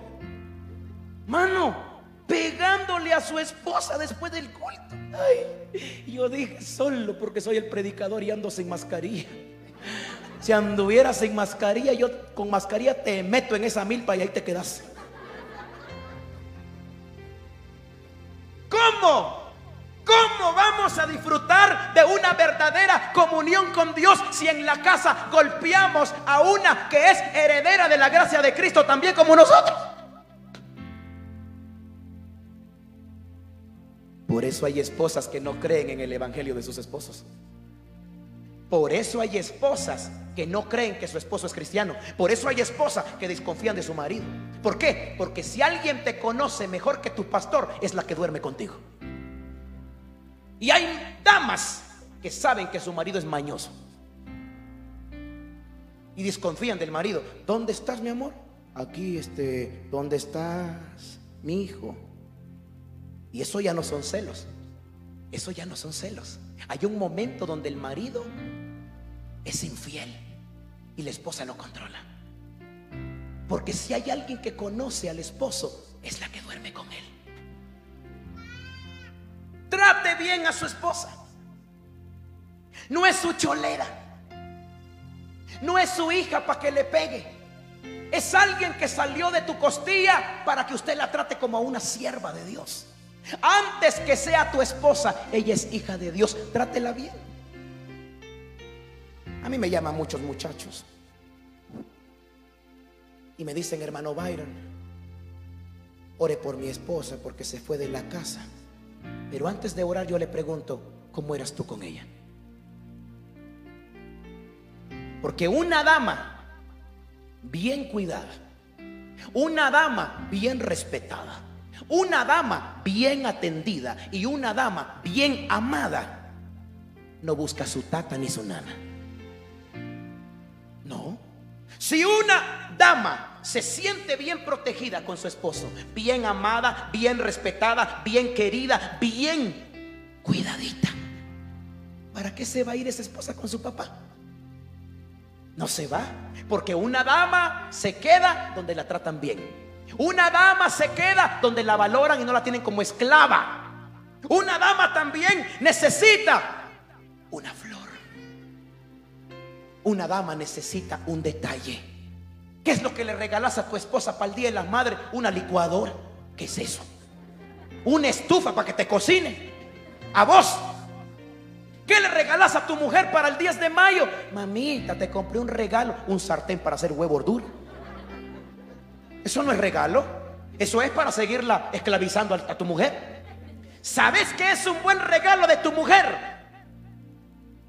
mano, pegándole a su esposa después del culto. Ay, yo dije solo porque soy el predicador y ando sin mascarilla. Si anduvieras sin mascarilla, yo con mascarilla te meto en esa milpa y ahí te quedas. ¿Cómo? ¿Cómo vamos a disfrutar de una verdadera comunión con Dios si en la casa golpeamos a una que es heredera de la gracia de Cristo también como nosotros? Por eso hay esposas que no creen en el Evangelio de sus esposos. Por eso hay esposas que no creen que su esposo es cristiano. Por eso hay esposas que desconfían de su marido. ¿Por qué? Porque si alguien te conoce mejor que tu pastor, es la que duerme contigo. Y hay damas que saben que su marido es mañoso. Y desconfían del marido. ¿Dónde estás, mi amor? Aquí, este, ¿dónde estás, mi hijo? Y eso ya no son celos. Eso ya no son celos. Hay un momento donde el marido es infiel y la esposa no controla. Porque si hay alguien que conoce al esposo, es la que duerme con él. Trate bien a su esposa. No es su cholera. No es su hija para que le pegue. Es alguien que salió de tu costilla para que usted la trate como a una sierva de Dios. Antes que sea tu esposa, ella es hija de Dios. Trátela bien. A mí me llaman muchos muchachos. Y me dicen, hermano Byron, ore por mi esposa porque se fue de la casa. Pero antes de orar yo le pregunto, ¿cómo eras tú con ella? Porque una dama bien cuidada, una dama bien respetada, una dama bien atendida y una dama bien amada no busca su tata ni su nana. Si una dama se siente bien protegida con su esposo, bien amada, bien respetada, bien querida, bien cuidadita, ¿para qué se va a ir esa esposa con su papá? No se va, porque una dama se queda donde la tratan bien. Una dama se queda donde la valoran y no la tienen como esclava. Una dama también necesita una flor. Una dama necesita un detalle. ¿Qué es lo que le regalas a tu esposa para el Día de la Madre? Una licuadora. ¿Qué es eso? Una estufa para que te cocine. A vos. ¿Qué le regalas a tu mujer para el 10 de mayo? Mamita, te compré un regalo, un sartén para hacer huevo duro. Eso no es regalo. Eso es para seguirla esclavizando a, tu mujer. ¿Sabes qué es un buen regalo de tu mujer?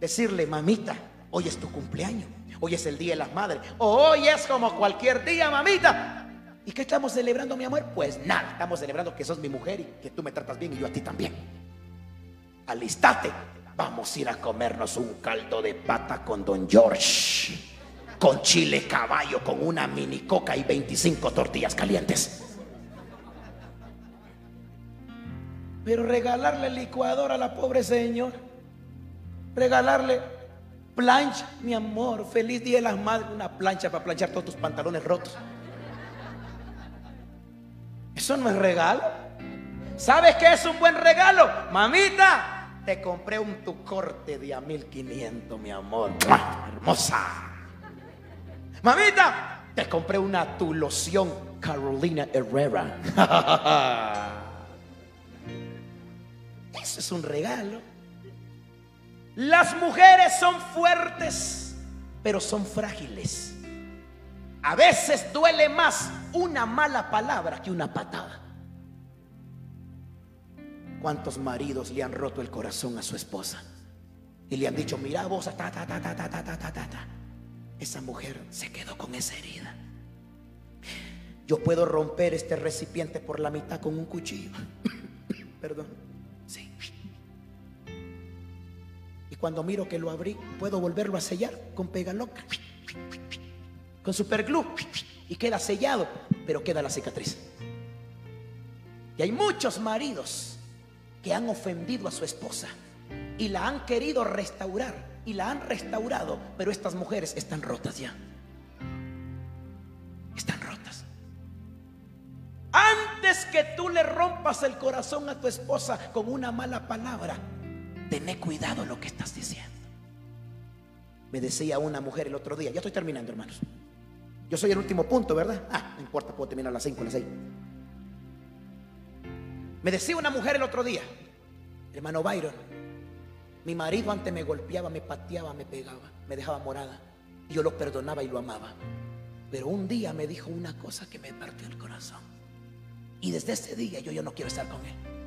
Decirle, mamita, hoy es tu cumpleaños. Hoy es el Día de las Madres. Hoy es como cualquier día, mamita. ¿Y qué estamos celebrando, mi amor? Pues nada, estamos celebrando que sos mi mujer y que tú me tratas bien y yo a ti también. Alistate, vamos a ir a comernos un caldo de pata con Don George, con chile caballo, con una mini coca y 25 tortillas calientes. Pero regalarle licuador a la pobre señor, regalarle plancha, mi amor, feliz día de las madres, una plancha para planchar todos tus pantalones rotos. Eso no es regalo. ¿Sabes qué es un buen regalo? Mamita, te compré un tu corte de a 1500, mi amor. Hermosa. Mamita, te compré una tu loción Carolina Herrera. Eso es un regalo. Las mujeres son fuertes, pero son frágiles. A veces duele más una mala palabra que una patada. ¿Cuántos maridos le han roto el corazón a su esposa? Y le han dicho, mira vos, ta, ta, ta, ta, ta, ta, ta, ta. Esa mujer se quedó con esa herida. Yo puedo romper este recipiente por la mitad con un cuchillo. Perdón. Cuando miro que lo abrí, puedo volverlo a sellar con pega loca con superglue y queda sellado, pero queda la cicatriz. Y hay muchos maridos que han ofendido a su esposa y la han querido restaurar y la han restaurado, pero estas mujeres están rotas ya. Están rotas. Antes que tú le rompas el corazón a tu esposa con una mala palabra, tené cuidado lo que estás diciendo. Me decía una mujer el otro día, ya estoy terminando hermanos. Yo soy el último punto, ¿verdad? Ah, no importa, puedo terminar a las 5, a las 6. Me decía una mujer el otro día, hermano Byron, mi marido antes me golpeaba, me pateaba, me pegaba, me dejaba morada. yo lo perdonaba y lo amaba. Pero un día me dijo una cosa que me partió el corazón. Y desde ese día yo, yo no quiero estar con él.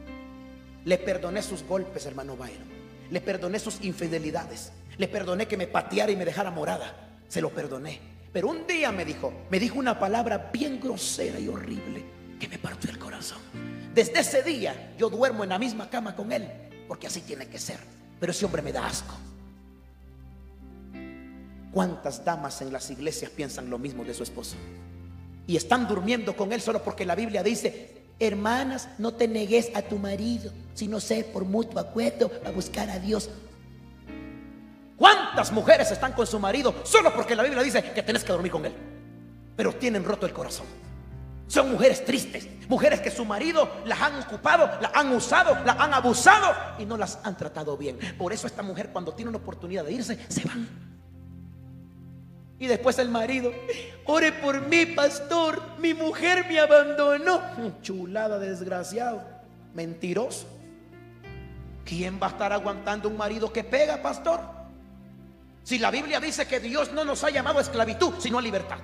Le perdoné sus golpes, hermano Byron. Le perdoné sus infidelidades. Le perdoné que me pateara y me dejara morada. Se lo perdoné. Pero un día me dijo, me dijo una palabra bien grosera y horrible que me partió el corazón. Desde ese día yo duermo en la misma cama con él, porque así tiene que ser. Pero ese hombre me da asco. ¿Cuántas damas en las iglesias piensan lo mismo de su esposo? Y están durmiendo con él solo porque la Biblia dice, hermanas, no te negues a tu marido, sino sé por mutuo acuerdo a buscar a Dios. ¿Cuántas mujeres están con su marido solo porque la Biblia dice que tienes que dormir con él? Pero tienen roto el corazón. Son mujeres tristes, mujeres que su marido las han ocupado, las han usado, las han abusado y no las han tratado bien. Por eso esta mujer cuando tiene una oportunidad de irse, se van. Y después el marido, ore por mí, pastor, mi mujer me abandonó. Chulada, desgraciado, mentiroso. ¿Quién va a estar aguantando un marido que pega, pastor? Si la Biblia dice que Dios no nos ha llamado a esclavitud, sino a libertad.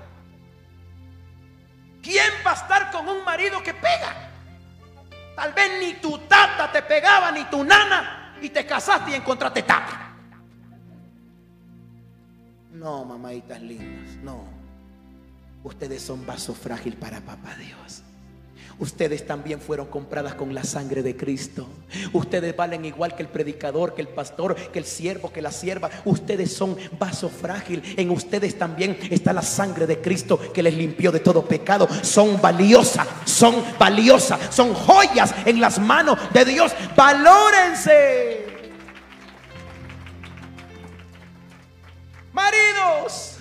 ¿Quién va a estar con un marido que pega? Tal vez ni tu tata te pegaba, ni tu nana, y te casaste y encontraste tata. No, mamaditas lindas, no. Ustedes son vaso frágil para papá Dios. Ustedes también fueron compradas con la sangre de Cristo. Ustedes valen igual que el predicador, que el pastor, que el siervo, que la sierva. Ustedes son vaso frágil. En ustedes también está la sangre de Cristo que les limpió de todo pecado. Son valiosas, son valiosas, son joyas en las manos de Dios. Valórense. Maridos,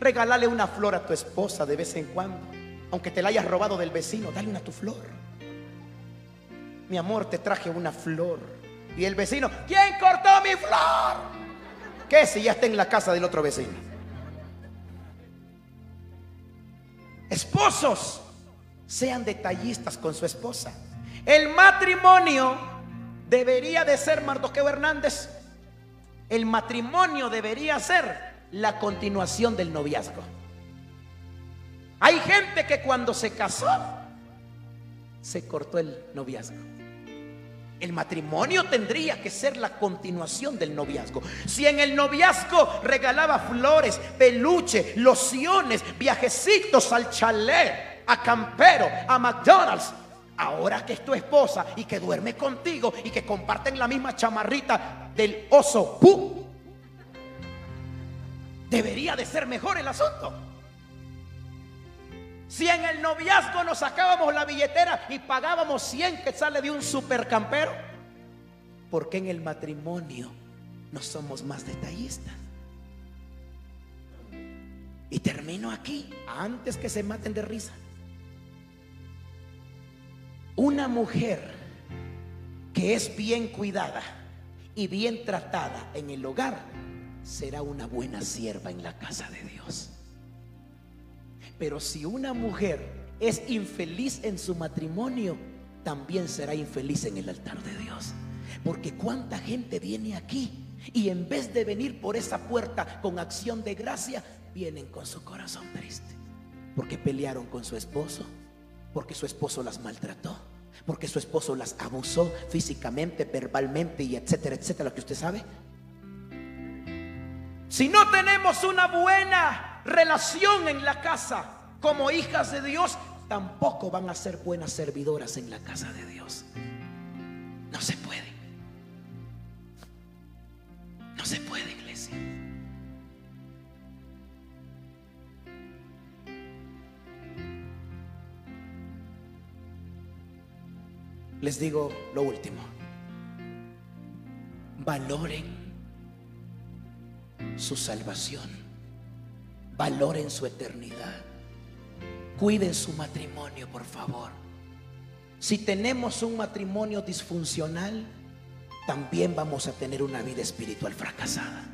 regálale una flor a tu esposa de vez en cuando. Aunque te la hayas robado del vecino, dale una tu flor. Mi amor, te traje una flor. Y el vecino, ¿quién cortó mi flor? ¿Qué si ya está en la casa del otro vecino? Esposos, sean detallistas con su esposa. El matrimonio debería de ser, Mardoqueo Hernández, el matrimonio debería ser la continuación del noviazgo. Hay gente que cuando se casó, se cortó el noviazgo. El matrimonio tendría que ser la continuación del noviazgo. Si en el noviazgo regalaba flores, peluche, lociones, viajecitos al chalet, a campero, a McDonald's, ahora que es tu esposa y que duerme contigo y que comparten la misma chamarrita del oso, debería de ser mejor el asunto. Si en el noviazgo nos sacábamos la billetera y pagábamos 100 que sale de un supercampero, ¿por qué en el matrimonio no somos más detallistas? Y termino aquí, antes que se maten de risa. Una mujer que es bien cuidada y bien tratada en el hogar será una buena sierva en la casa de Dios. Pero si una mujer es infeliz en su matrimonio, también será infeliz en el altar de Dios. Porque cuánta gente viene aquí y en vez de venir por esa puerta con acción de gracia, vienen con su corazón triste. Porque pelearon con su esposo, porque su esposo las maltrató, porque su esposo las abusó físicamente, verbalmente y etcétera, etcétera, lo que usted sabe. Si no tenemos una buena relación en la casa como hijas de Dios, tampoco van a ser buenas servidoras en la casa de Dios. No se puede. Les digo lo último. Valoren su salvación Valoren su eternidad. Cuiden su matrimonio, por favor. Si tenemos un matrimonio disfuncional, también vamos a tener una vida espiritual fracasada.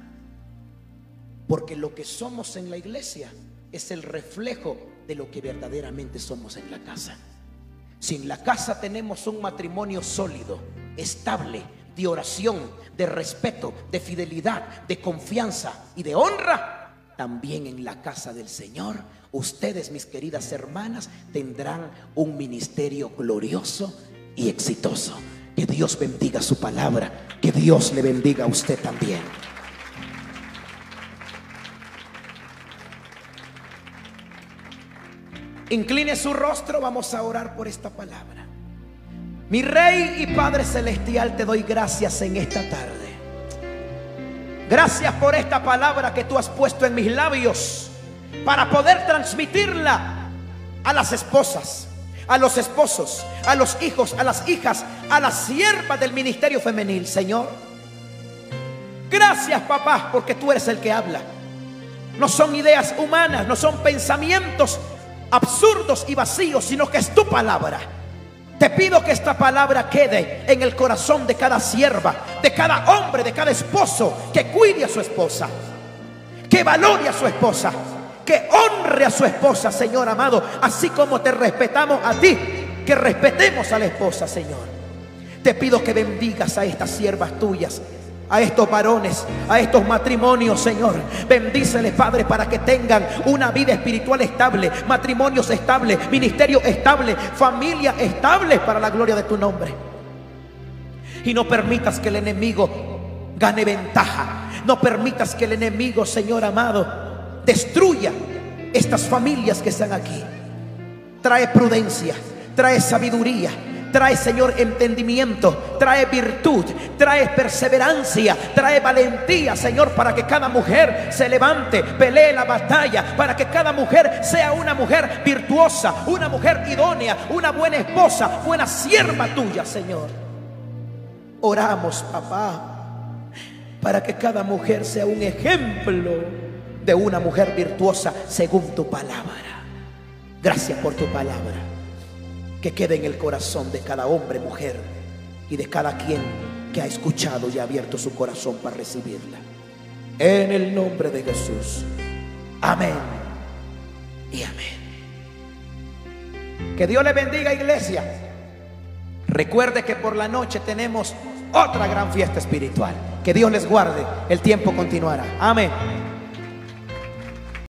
Porque lo que somos en la iglesia es el reflejo de lo que verdaderamente somos en la casa. Si en la casa tenemos un matrimonio sólido, estable, de oración, de respeto, de fidelidad, de confianza y de honra, también en la casa del Señor, ustedes, mis queridas hermanas, tendrán un ministerio glorioso y exitoso. Que Dios bendiga su palabra, que Dios le bendiga a usted también. Incline su rostro, vamos a orar por esta palabra. Mi Rey y Padre Celestial, te doy gracias en esta tarde. Gracias por esta palabra que tú has puesto en mis labios para poder transmitirla a las esposas, a los esposos, a los hijos, a las hijas, a las siervas del ministerio femenil, Señor. Gracias, papá, porque tú eres el que habla. No son ideas humanas, no son pensamientos absurdos y vacíos, sino que es tu palabra. Te pido que esta palabra quede en el corazón de cada sierva, de cada hombre, de cada esposo, que cuide a su esposa, que valore a su esposa, que honre a su esposa, Señor amado, así como te respetamos a ti, que respetemos a la esposa, Señor. Te pido que bendigas a estas siervas tuyas a estos varones, a estos matrimonios, Señor. Bendíceles, Padre, para que tengan una vida espiritual estable, matrimonios estables, ministerio estable, familia estable para la gloria de tu nombre. Y no permitas que el enemigo gane ventaja. No permitas que el enemigo, Señor amado, destruya estas familias que están aquí. Trae prudencia, trae sabiduría Trae, Señor, entendimiento, trae virtud, trae perseverancia, trae valentía, Señor, para que cada mujer se levante, pelee la batalla, para que cada mujer sea una mujer virtuosa, una mujer idónea, una buena esposa, buena sierva tuya, Señor. Oramos, papá. para que cada mujer sea un ejemplo de una mujer virtuosa según tu palabra. Gracias por tu palabra, que quede en el corazón de cada hombre, mujer y de cada quien que ha escuchado y ha abierto su corazón para recibirla. En el nombre de Jesús. Amén y amén. Que Dios le bendiga, iglesia. Recuerde que por la noche tenemos otra gran fiesta espiritual. Que Dios les guarde. El tiempo continuará. Amén.